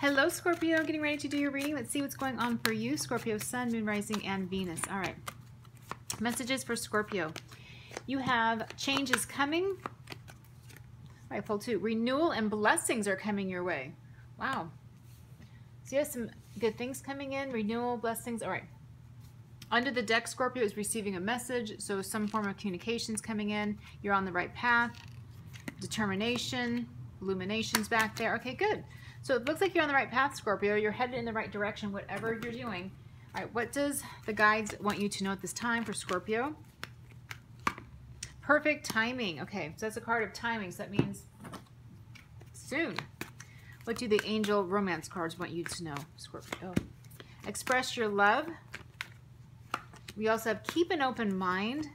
Hello, Scorpio. Getting ready to do your reading. Let's see what's going on for you, Scorpio, Sun, Moon, Rising, and Venus. All right. Messages for Scorpio. You have changes coming. All right, full two. Renewal and blessings are coming your way. Wow. So you have some good things coming in. Renewal, blessings. All right. Under the deck, Scorpio is receiving a message, so some form of communications coming in. You're on the right path. Determination, illuminations back there. Okay, good. So it looks like you're on the right path, Scorpio. You're headed in the right direction, whatever you're doing. All right, what does the guides want you to know at this time for Scorpio? Perfect timing. Okay, so that's a card of timing, so that means soon. What do the angel romance cards want you to know, Scorpio? Express your love. We also have keep an open mind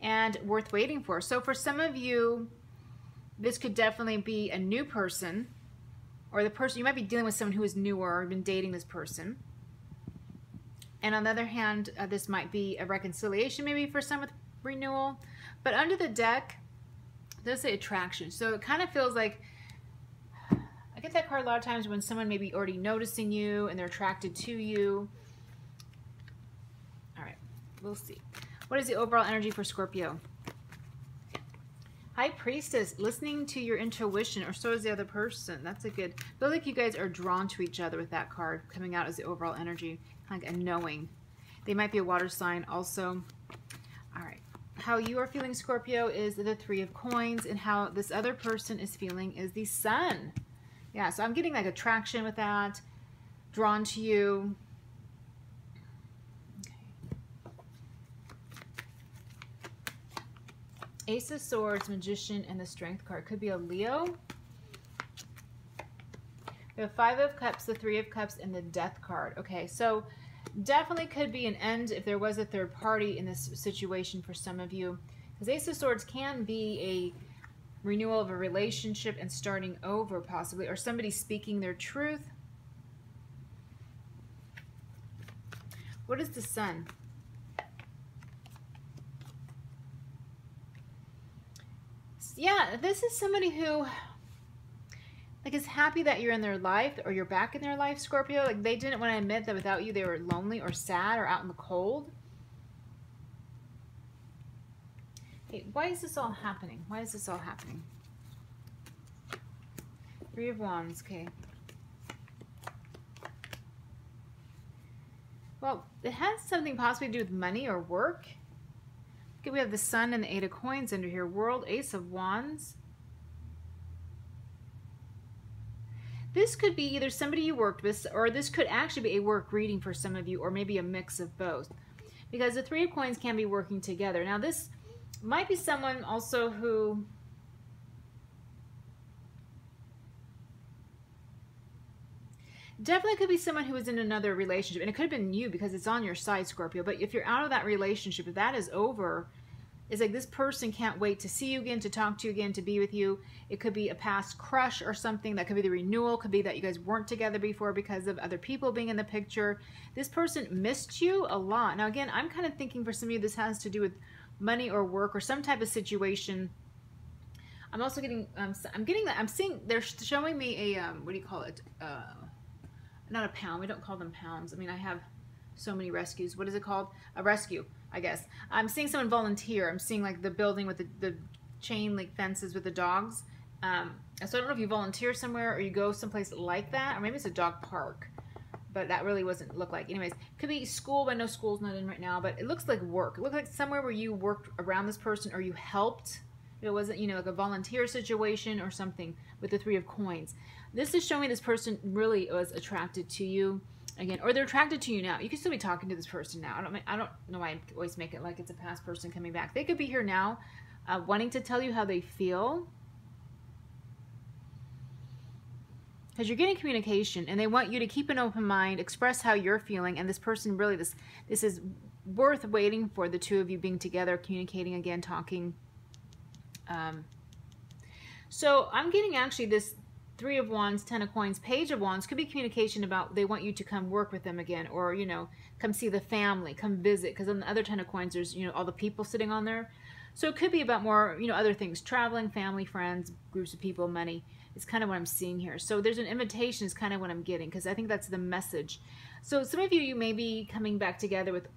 and worth waiting for. So for some of you, this could definitely be a new person or the person, you might be dealing with someone who is newer or been dating this person. And on the other hand, uh, this might be a reconciliation maybe for some with renewal. But under the deck, there's say attraction. So it kind of feels like, I get that card a lot of times when someone may be already noticing you and they're attracted to you. All right we'll see. What is the overall energy for Scorpio? High Priestess, listening to your intuition, or so is the other person. That's a good, I feel like you guys are drawn to each other with that card coming out as the overall energy, like a knowing. They might be a water sign also. All right. How you are feeling, Scorpio, is the Three of Coins, and how this other person is feeling is the Sun. Yeah, so I'm getting like attraction with that, drawn to you, Ace of Swords, Magician, and the Strength card. Could be a Leo. Have Five of Cups, the Three of Cups, and the Death card. Okay, so definitely could be an end if there was a third party in this situation for some of you. Because Ace of Swords can be a renewal of a relationship and starting over possibly, or somebody speaking their truth. What is the Sun? Yeah, this is somebody who like is happy that you're in their life or you're back in their life, Scorpio. Like they didn't want to admit that without you they were lonely or sad or out in the cold. Hey, why is this all happening? Why is this all happening? Three of Wands, okay. Well, it has something possibly to do with money or work. Okay, we have the Sun and the Eight of Coins under here. World, Ace of Wands. This could be either somebody you worked with, or this could actually be a work reading for some of you, or maybe a mix of both. Because the Three of Coins can be working together. Now, this might be someone also who definitely could be someone who is in another relationship and it could have been you because it's on your side scorpio but if you're out of that relationship if that is over it's like this person can't wait to see you again to talk to you again to be with you. It could be a past crush or something that could be the renewal could be that you guys weren't together before because of other people being in the picture. This person missed you a lot. Now again i'm kind of thinking for some of you this has to do with money or work or some type of situation. I'm also getting, um, I'm getting that, I'm seeing, they're showing me a, um, what do you call it? Uh, not a pound. We don't call them pounds. I mean, I have so many rescues. What is it called? A rescue, I guess. I'm seeing someone volunteer. I'm seeing like the building with the, the chain link fences with the dogs. Um, so I don't know if you volunteer somewhere or you go someplace like that, or maybe it's a dog park. But that really wasn't look like. Anyways, could be school, but no school's not in right now. But it looks like work. It looks like somewhere where you worked around this person or you helped. It wasn't, you know, like a volunteer situation or something with the three of coins. This is showing this person really was attracted to you again, or they're attracted to you now. You can still be talking to this person now. I don't, I don't know why I always make it like it's a past person coming back. They could be here now, uh, wanting to tell you how they feel. Because you're getting communication, and they want you to keep an open mind, express how you're feeling, and this person really, this this is worth waiting for the two of you being together, communicating again, talking. Um, so I'm getting actually this Three of Wands, Ten of Coins, Page of Wands could be communication about they want you to come work with them again or, you know, come see the family, come visit. Because on the other Ten of Coins, there's, you know, all the people sitting on there. So it could be about more, you know, other things, traveling, family, friends, groups of people, money. It's kind of what I'm seeing here. So there's an invitation is kind of what I'm getting because I think that's the message. So some of you, you may be coming back together with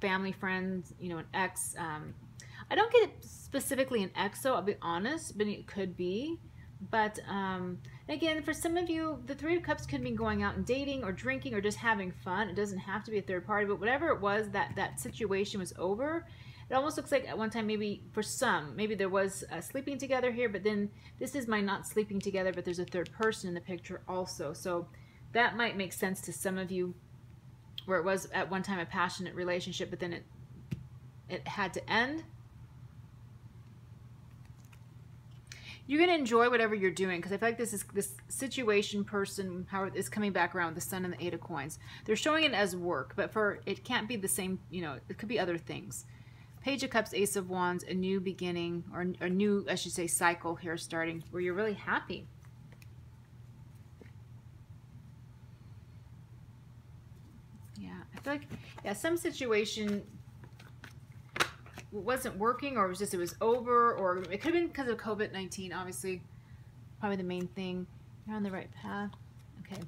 family, friends, you know, an ex. Um, I don't get it specifically an ex, though, I'll be honest, but it could be. But um, again, for some of you, the Three of Cups could be going out and dating or drinking or just having fun. It doesn't have to be a third party, but whatever it was, that that situation was over. It almost looks like at one time, maybe for some, maybe there was sleeping together here, but then this is my not sleeping together, but there's a third person in the picture also. So that might make sense to some of you, where it was at one time a passionate relationship, but then it it had to end you're going to enjoy whatever you're doing because I feel like this is this situation person how is coming back around the sun and the eight of coins. They're showing it as work, but for it can't be the same, you know, it could be other things. Page of Cups, Ace of Wands, a new beginning or a new, I should say, cycle here starting where you're really happy. Yeah, I feel like, yeah, some situation wasn't working or it was just it was over or it could have been because of COVID-19 obviously. Probably the main thing. You're on the right path. Okay.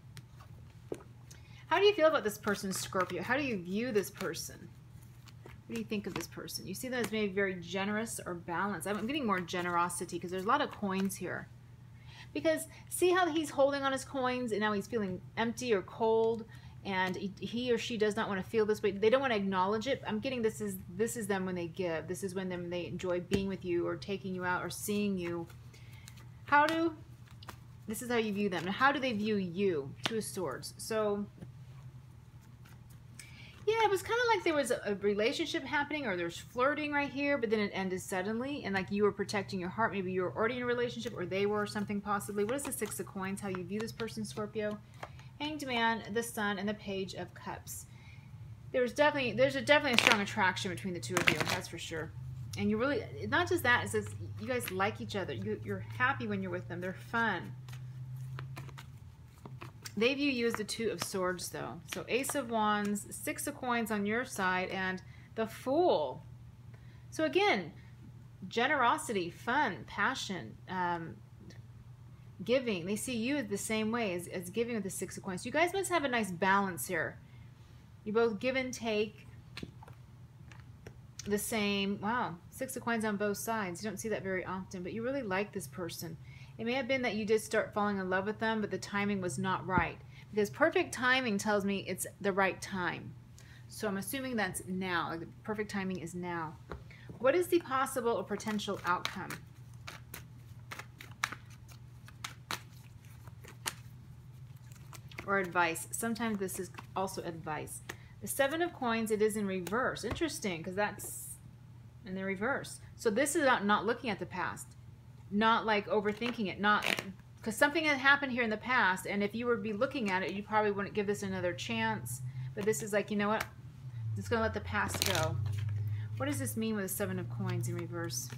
How do you feel about this person Scorpio? How do you view this person? What do you think of this person? You see them as maybe very generous or balanced. I'm getting more generosity because there's a lot of coins here. Because see how he's holding on his coins and now he's feeling empty or cold and he or she does not want to feel this way. They don't want to acknowledge it. I'm getting this is this is them when they give. This is when them they enjoy being with you or taking you out or seeing you. How do this is how you view them. Now how do they view you? Two of swords. So yeah it was kind of like there was a relationship happening or there's flirting right here but then it ended suddenly and like you were protecting your heart. Maybe you were already in a relationship or they were something possibly. What is the six of coins? How you view this person scorpio Hanged Man, the Sun, and the Page of Cups. There's definitely there's a definitely a strong attraction between the two of you. That's for sure. And you really not just that. It says you guys like each other. You, you're happy when you're with them. They're fun. They view you as the Two of Swords, though. So Ace of Wands, Six of Coins on your side, and the Fool. So again, generosity, fun, passion, um, giving. They see you the same way as, as giving with the Six of Coins. You guys must have a nice balance here. You both give and take the same. Wow, Six of Coins on both sides. You don't see that very often, but you really like this person. It may have been that you did start falling in love with them, but the timing was not right. Because perfect timing tells me it's the right time. So I'm assuming that's now. Like perfect timing is now. What is the possible or potential outcome? Or advice. Sometimes this is also advice. The Seven of Coins, it is in reverse. Interesting, because that's in the reverse. So this is not, not looking at the past. Not like overthinking it. Not Because something had happened here in the past, and if you were to be looking at it, you probably wouldn't give this another chance. But this is like, you know what? I'm just going to let the past go. What does this mean with the Seven of Coins in reverse?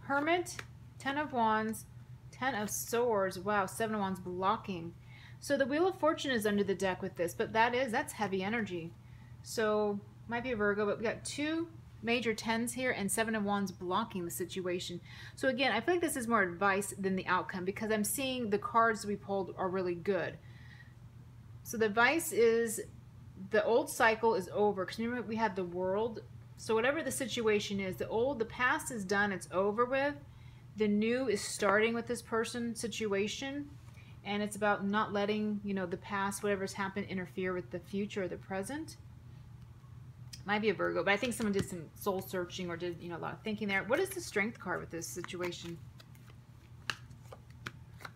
Hermit, Ten of Wands, Ten of Swords. Wow, Seven of Wands blocking. So the Wheel of Fortune is under the deck with this, but that is, that's heavy energy. So might be a Virgo, but we got two major tens here and seven of wands blocking the situation. So again, I feel like this is more advice than the outcome because I'm seeing the cards we pulled are really good. So the advice is the old cycle is over because remember we had the world. So whatever the situation is, the old, the past is done, it's over with the new is starting with this person situation and it's about not letting you know the past whatever's happened interfere with the future or the present. Might be a virgo but i think someone did some soul searching or did you know a lot of thinking there. What is the strength card with this situation?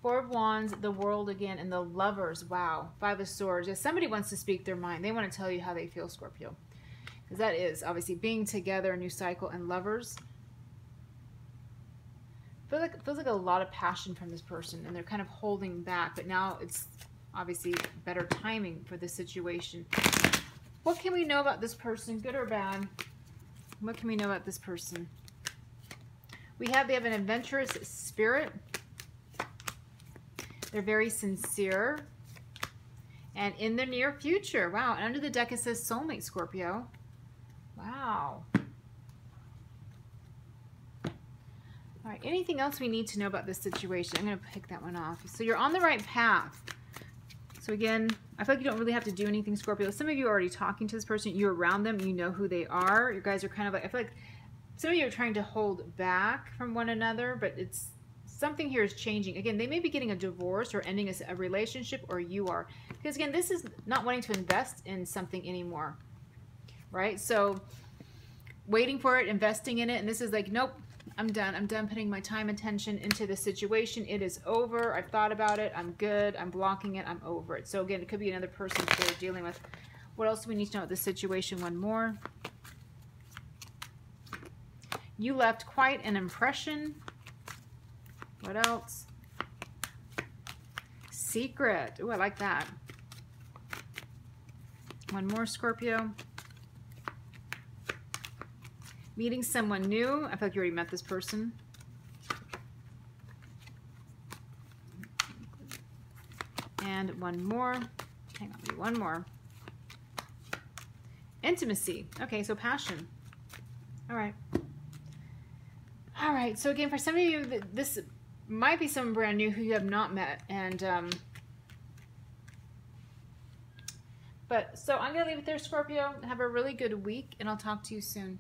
Four of wands the world again and the lovers. Wow. Five of swords. If somebody wants to speak their mind they want to tell you how they feel scorpio. Because that is obviously being together a new cycle and lovers feels like feels like a lot of passion from this person and they're kind of holding back but now it's obviously better timing for the situation. What can we know about this person good or bad? What can we know about this person? We have they have an adventurous spirit. They're very sincere. And in the near future wow and under the deck it says soulmate Scorpio. Wow right, anything else we need to know about this situation? I'm going to pick that one off. So you're on the right path. So again, I feel like you don't really have to do anything, Scorpio. Some of you are already talking to this person. You're around them. You know who they are. You guys are kind of like, I feel like some of you are trying to hold back from one another, but it's something here is changing. Again, they may be getting a divorce or ending a, a relationship, or you are. Because again, this is not wanting to invest in something anymore, right? So waiting for it, investing in it, and this is like, nope, I'm done. I'm done putting my time attention into the situation. It is over. I've thought about it. I'm good. I'm blocking it. I'm over it. So again, it could be another person they're dealing with. What else do we need to know about the situation? One more. You left quite an impression. What else? Secret. Oh, I like that. One more, Scorpio. Meeting someone new. I feel like you already met this person. And one more. Hang on, one more. Intimacy. Okay, so passion. All right. All right, so again, for some of you, this might be someone brand new who you have not met. And, um, but, so I'm going to leave it there, Scorpio. Have a really good week, and I'll talk to you soon.